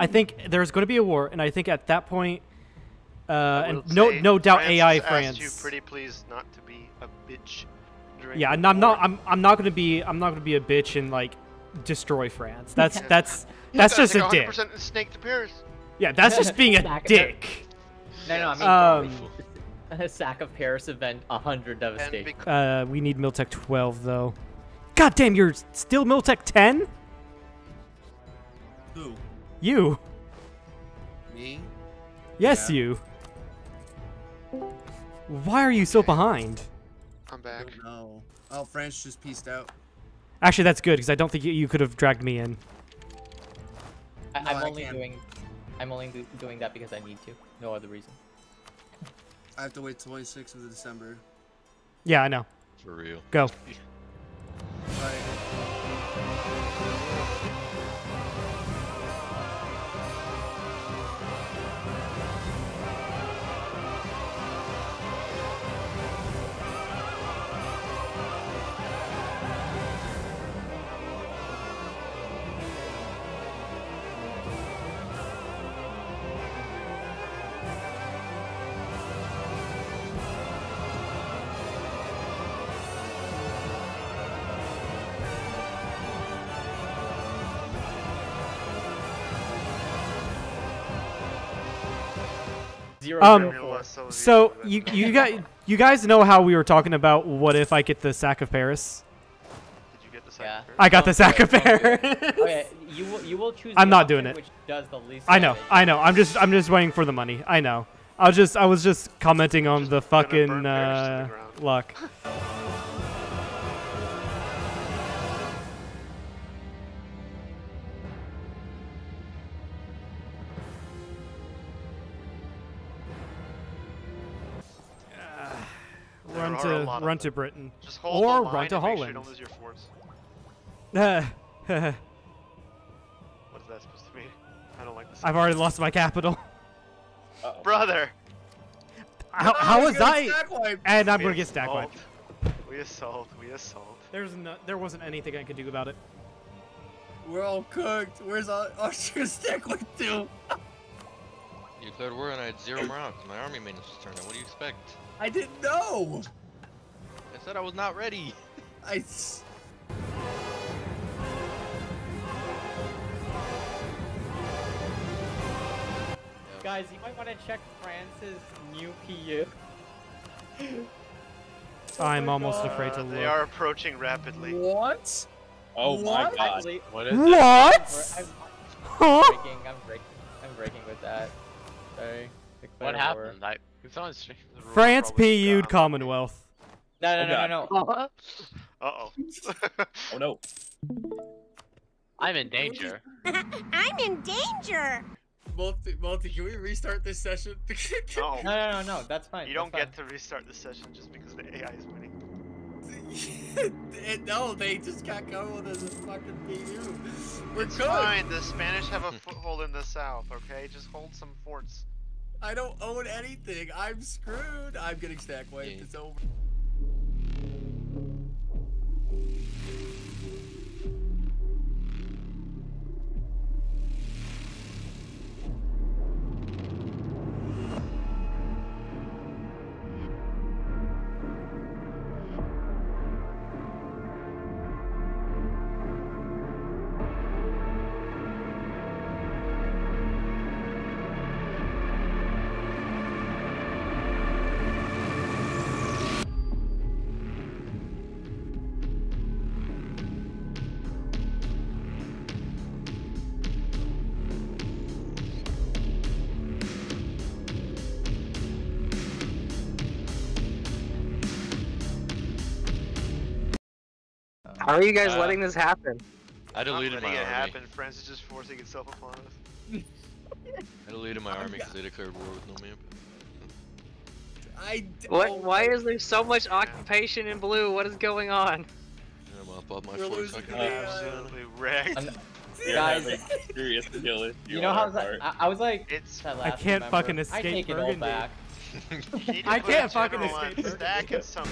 I think there's going to be a war, and I think at that point, uh, and no, no doubt France AI France. you pretty please not to be a bitch. Yeah, and I'm not. I'm. I'm not going to be. I'm not going to be a bitch and like destroy France. That's Yeah. that's that's guys just a dick. snake to Paris. Yeah, that's just being a dick. No, no, I mean, Um, a sack of Paris event, 100 And devastation. uh, we need Miltech 12 though. God damn, you're still Miltech 10? Who? You? Me? Yes, Yeah. you. Why are you so behind? I'm back. Oh no. Oh, French just pieced out. Actually, that's good because I don't think you- you could have dragged me in. I, No, I'm I only doing, I'm only do, doing that because I need to. No other reason. I have to wait 26th of December. Yeah, I know. For real. Go. But Zero, Um, zero, You're four. less so So you you guys you guys know how we were talking about what if I get the sack of Paris? Did you get the sack? Yeah. second? first? I got the Sounds sack of good, sounds good. Paris. Okay, you will, you will choose. I'm not doing it. Which does the least I know, damage. I know. I'm just I'm just waiting for the money. I know. I was just I was just commenting on Just the gonna fucking Paris the uh, luck. run There are a to run to Britain. Just hold or the line run to and make sure you Holland. don't lose your. Uh, What is that supposed to mean? I don't like this. I've already lost my capital. Brother! How, how was got I? And I'm We gonna get stack assault. wiped. We assault. We assault. There's no, there wasn't anything I could do about it. We're all cooked. Where's our Austria's stack wiped to? You declared war and I had zero morale 'cause my army maintenance was turned on. What do you expect? I didn't know. I said I was not ready. I. s- Guys, you might want to check France's new PU. Oh I'm almost God. afraid to Uh, look. they are approaching rapidly. What? Oh my god. Actually, What is it? What? I'm, Huh? I'm breaking. I'm breaking. I'm breaking with that. Sorry. What happened? I it's on stream. France PU'd. Commonwealth. No, no, Oh, no, God. no, no. Uh-oh. Oh no. I'm in danger. I'm in danger. Multi, multi, can we restart this session? no. No, no, no, no. That's fine. You that's don't get to restart the session just because the AI is winning. No, they just got going as a fucking PU. We're It's good. fine. The Spanish have a foothold in the south, okay? Just hold some forts. I don't own anything. I'm screwed. I'm getting stack wiped. Yeah. It's over. How are you guys Uh, letting this happen? I Not deleted letting my it army. happen. France is just forcing itself upon us. I deleted my army because they declared war with no man. I. d- What? oh Why is there so much occupation in blue? What is going on? Yeah, I'm off all my We're losing I can the do AI. it. Absolutely wrecked. I'm- You're Guys, serious killer. You know how that, I, I was like, It's. that I can't member, fucking I escape take it all Burgundy. back. You need to I can't fucking escape Stack and some.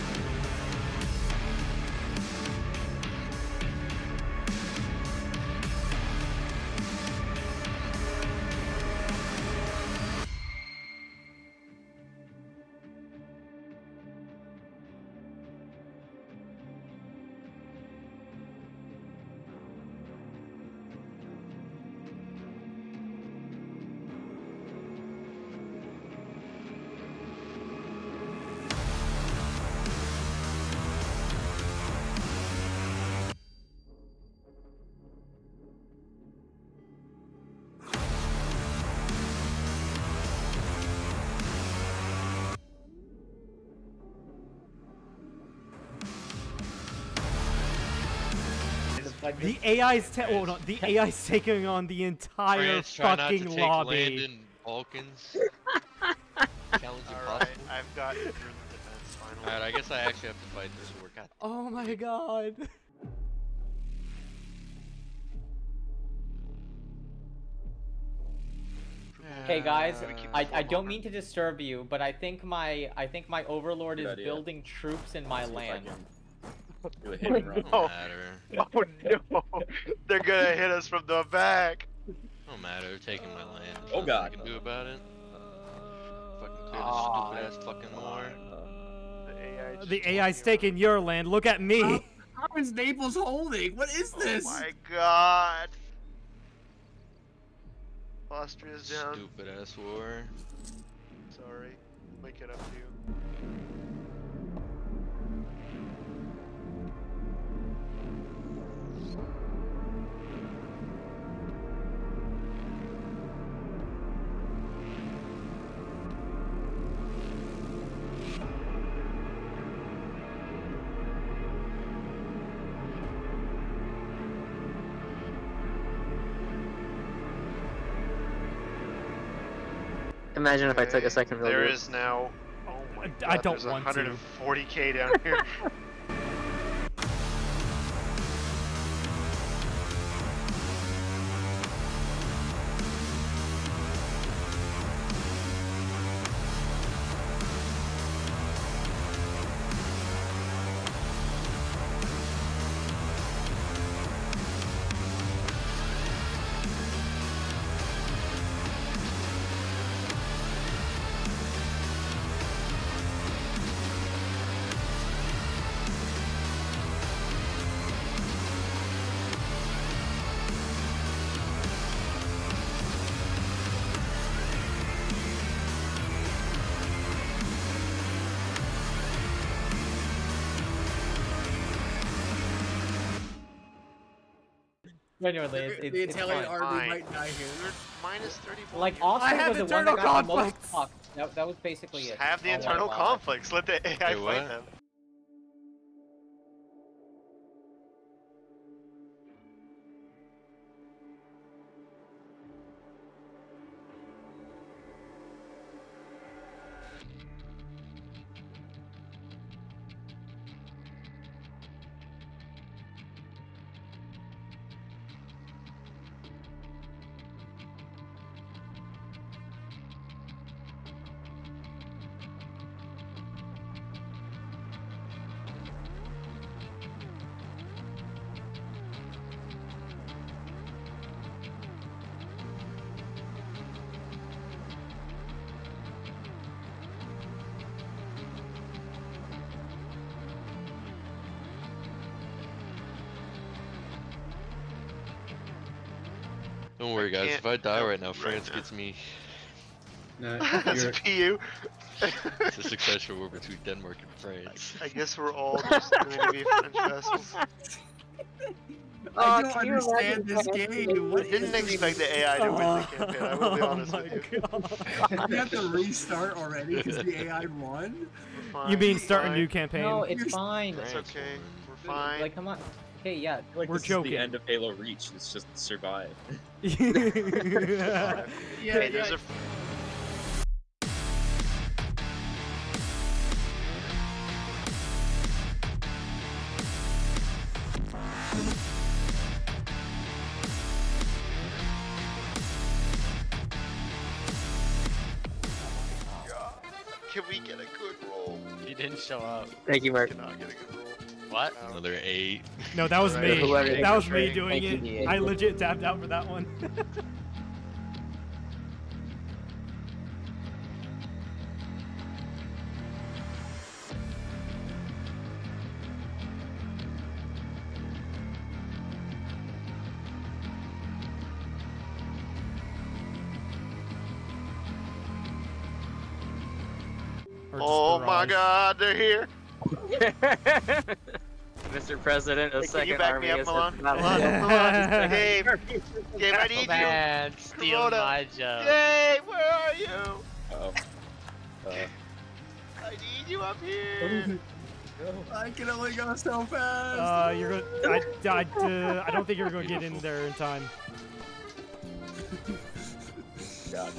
Like The this- AI's ta- hold on, the AI's taking on the entire France, try not to fucking take land lobby. in Balkans. Challenge Alright, impossible. I've got your defense finally. Alright, I guess I actually have to fight this war. God. Oh my god. Okay, guys, I, I don't mean to disturb you, but I think my I think my overlord Good is idea. building troops in my See if I land. Can Do a hit and run. Don't Oh. matter. Oh no! They're gonna hit us from the back! Don't matter. They're taking my land. There's Oh, nothing God. I can do about it. Fucking clear Aw. this ah. stupid ass fucking war. The AI uh, The AI's taking your land. Look at me. How is Naples holding? What is oh this? Oh my god! Austria's down. Stupid ass war. Sorry. Make it up to Imagine if I took a second real There now. Oh my I- god, I don't there's want to. 140k down here. Genuinely, it's, the it's, the Italian fine. army Fine. might die here. We're minus 34. Like here. Austria have was the one internal that got the most conflicts. fucked. That, that was basically Just it. have the internal conflicts. Let the AI Wait, fight them. Don't worry, guys. If I die right now, right France now. gets me. No, That's a PU. It's a successful war between Denmark and France. I guess we're all just going to be French vessels. I Uh, don't can understand this if I game. What Didn't this? expect the AI to win the campaign, I will be oh honest my with you. god. You have to restart already because the AI won? You mean we're start a new campaign? No, it's You're- fine. That's France okay. We're fine. Like, come on. Okay, yeah. Like We're this joking. Is the end of Halo Reach. It's just survive. Fine. Yeah, Hey, there's yeah. a Can we get a good roll? He didn't show up. Thank you, Mark. Cannot get a good roll. What? Another eight. No, that was me. That was me doing it. I legit tapped out for that one. Or just oh my god, they're here! Mr. President, a Hey, can second you back army me up, is Milan? not Milan, allowed. Milan, Gabe, Gabe, I need you! man, steal Promote my joke. Gabe, where are you? Uh oh. Uh, I need you up here! I can only go so fast. Uh, you're gonna. I, I, uh, I don't think you're gonna get in there in time.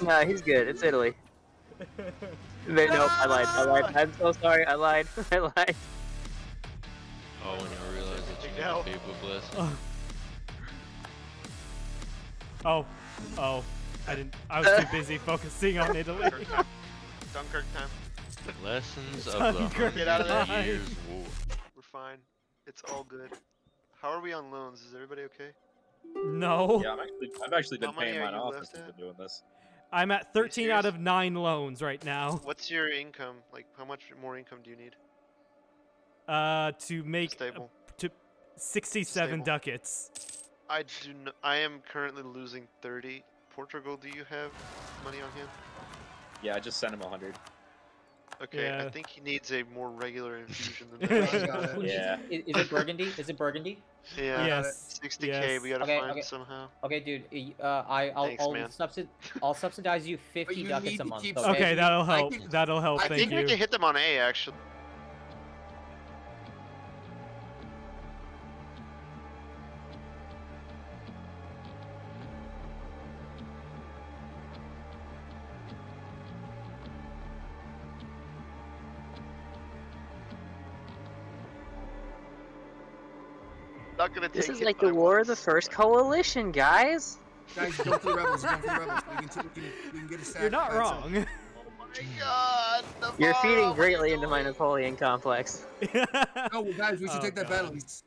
Nah, he's good. It's Italy. Wait, nope, I lied. I lied. I'm so sorry. I lied. I lied. Oh, when you realize that you No. got people blessing. Oh. oh, oh, I didn't. I was too busy focusing on Italy. Dunkirk time. Time. Lessons of the Dunkirk Hundred Get out of there. Years' War. We're fine. It's all good. How are we on loans? Is everybody okay? No, Yeah, I'm actually, I've actually been How paying are mine off since at? I've been doing this. I'm at 13 out of nine loans right now. What's your income? Like, how much more income do you need? Uh, to make Stable. to 67 Stable. ducats. I do. N- I am currently losing 30. Portugal, do you have money on hand? Yeah, I just sent him a hundred. Okay, I think he needs a more regular infusion than that. Yeah. Is, is it Burgundy? Is it Burgundy? yeah. Yes. 60k. yes. We gotta Okay, find okay. somehow. Okay, dude. Uh, I I'll Thanks, I'll, man. subsid- I'll subsidize you 50 you ducats a month. Okay. Okay, that'll help. can- That'll help. I Thank think you. we can hit them on A actually. Not gonna This is it like by the War of the. First Coalition, guys. Guys, go for the rebels. Go for the rebels. We can, we can, we can get a stack. You're not wrong. Oh my god! You're feeding greatly into my? Napoleon complex. Oh, well, guys, we should Oh, take that God. battle. He's-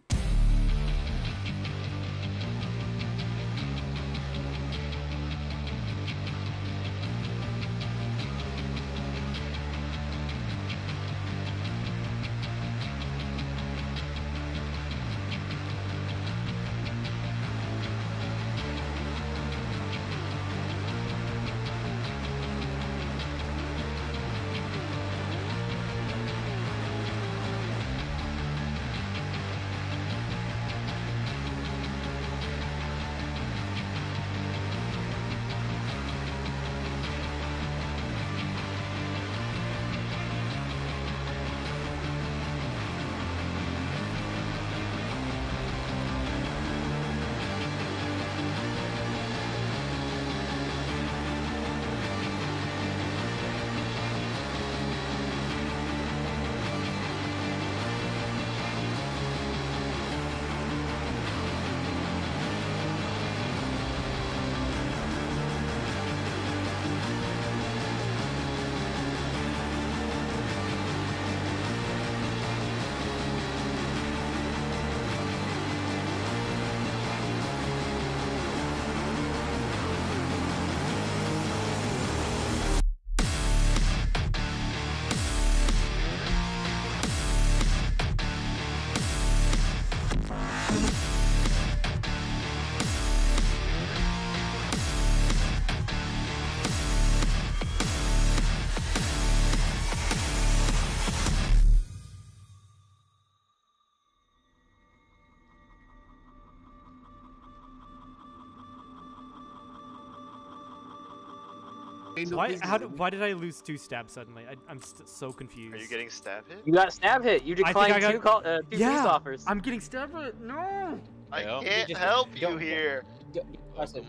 Ain't no why? How? Did, why did I lose two stabs suddenly? I, I'm st- so confused. Are you getting stab hit? You got stab hit. You declined I got- two call, uh, two peace Yeah, offers. I'm getting stabbed. But no. I Yeah. can't just- help you don't- here. D- Leslie,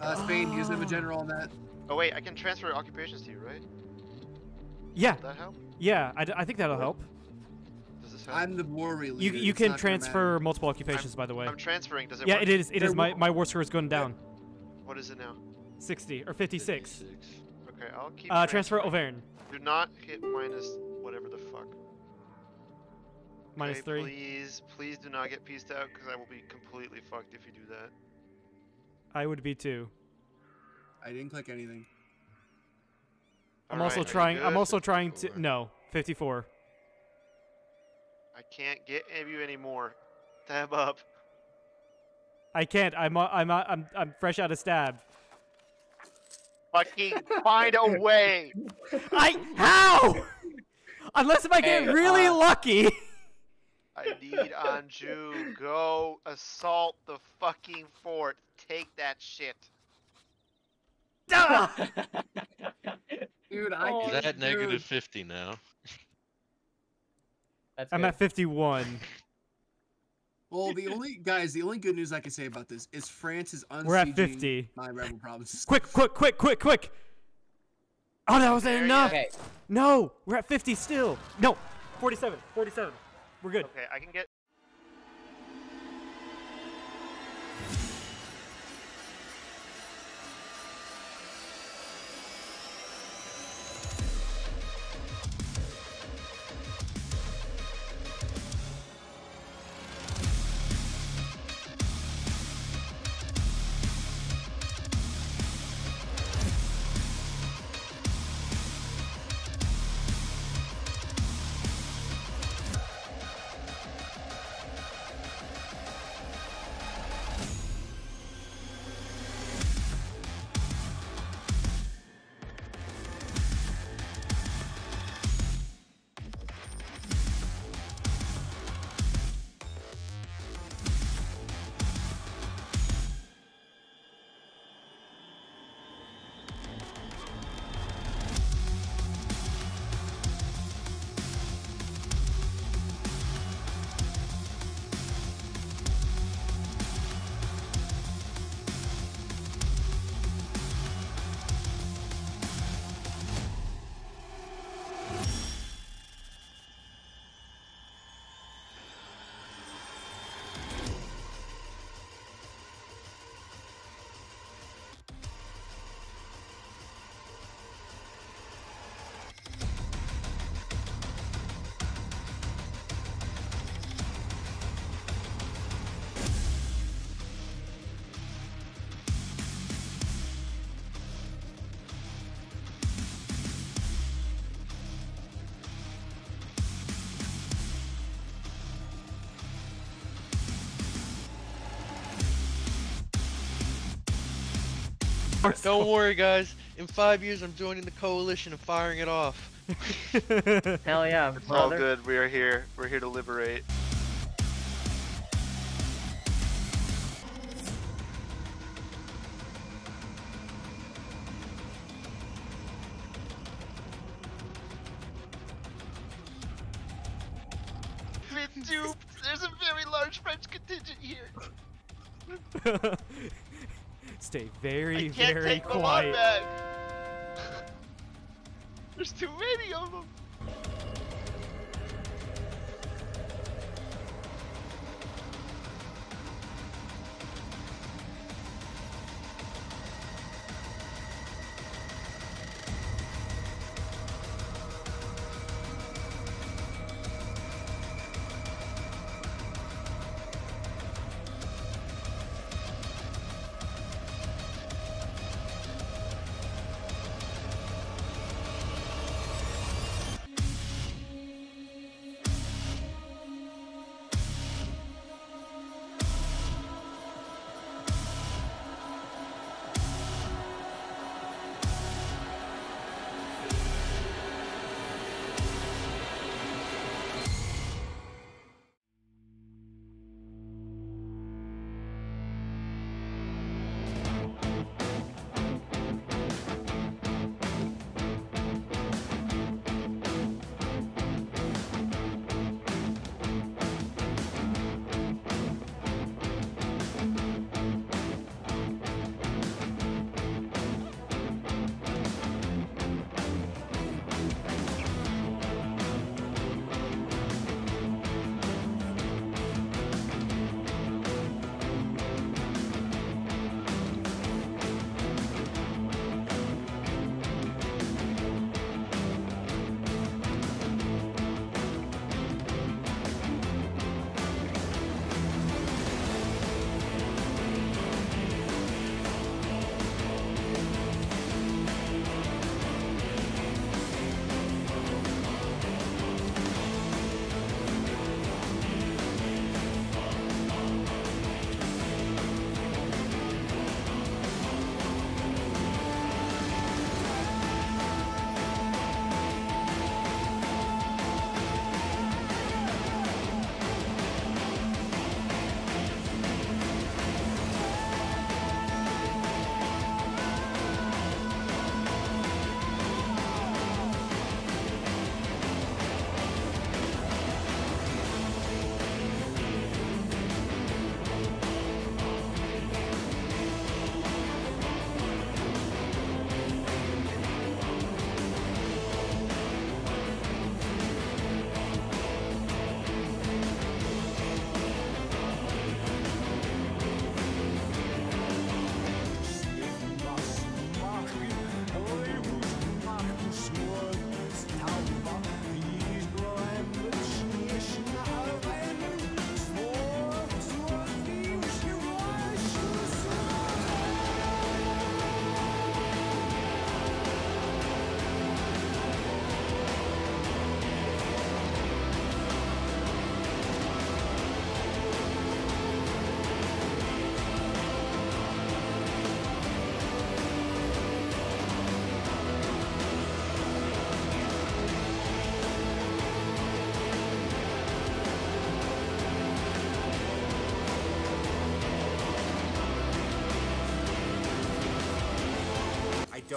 Uh, Spain, use them a general on that. Oh wait, I can transfer occupations to you, right? Yeah, Will that help? yeah. I, d- I think that'll help. Help? I'm the war leader. You you can transfer multiple occupations, by the way. I'm transferring. Does it Yeah, work? it is. It is. There My will- my war score is going down. What is it now? 60 or 56. 56. Okay, I'll keep. Uh, transfer transferring. Auvergne. Do not hit minus whatever the fuck. Minus Okay, three. Please, please do not get pieced out because I will be completely fucked if you do that. I would be too. I didn't click anything. I'm Alright, also are you trying. I'm good? also trying to. No, 54. I can't get any of you anymore. Tab up. I can't. I'm. uh, I'm. uh, I'm. I'm fresh out of stab. Fucking find a way. I. How? Unless if I get Hey, really uh, lucky. I need Anjou. Go assault the fucking fort. Take that shit. Dude, I Oh, He's can't at negative 50 now. That's I'm good. at 51. Well, the only guys, the only good news I can say about this is France is unsieging We're at 50. my rebel provinces. Quick, quick, quick, quick, quick! Oh, that wasn't There enough. Okay. No, we're at 50 still. No, 47, 47. We're good. Okay, I can get. Don't worry, guys. In five years, I'm joining the coalition and firing it off. Hell yeah, It's all good. We are here. We're here to liberate. Been duped. There's a very large French contingent here. Stay very, can't very take them all quiet. back. There's too many of them.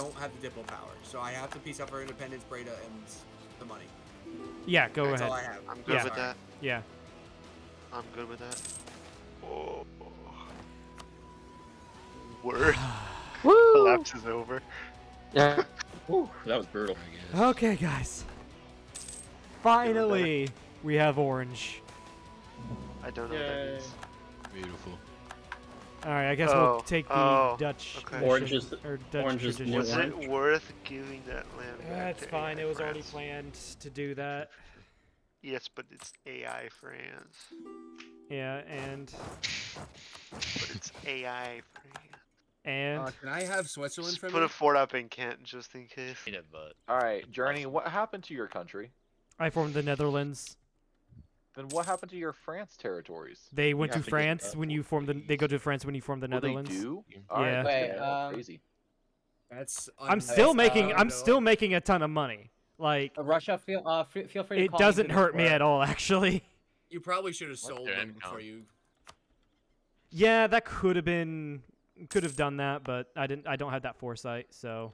Don't have the Diplo power, so I have to piece up our independence, Breda, and the money. Yeah, go That's ahead. all I have. I'm good Yeah. with that. Yeah. I'm good with that. Oh. Word. Woo! Collapse is over. Yeah. Whew, that was brutal. Okay, guys. Finally, we have orange. I don't know what that means. Beautiful. All right, I guess Oh, we'll take the oh, Dutch. okay. Orange tradition- is- or Dutch orange is tradition. new Was it worth giving that land back That's to fine. AI It was already planned to do that. Yes, but it's AI France. Yeah, and But it's AI France. and Uh, can I have Switzerland Just from put you? a fort up in Kent just in case. All right, Journey. What happened to your country? I formed the Netherlands. Then what happened to your France territories? They went to have to France when you form the. They go to France when you form the Oh, Netherlands. They do? Yeah. All right, Yeah. that's Wait, good. um, crazy. That's. I'm still Yes, making. uh, I'm no. still making a ton of money. Like Uh, Russia, feel uh, feel feel free to it call doesn't hurt me at all, actually. You probably should have sold them income? before you. Yeah, that could have been. Could have done that, but I didn't. I don't have that foresight. So